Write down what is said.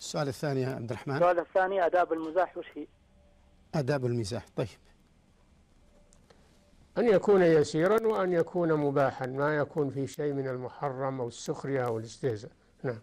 السؤال الثاني يا عبد الرحمن. السؤال الثاني آداب المزاح وش هي؟ آداب المزاح. طيب. أن يكون يسيرا وأن يكون مباحا ما يكون في شيء من المحرم أو السخرية أو الاستهزاء. نعم.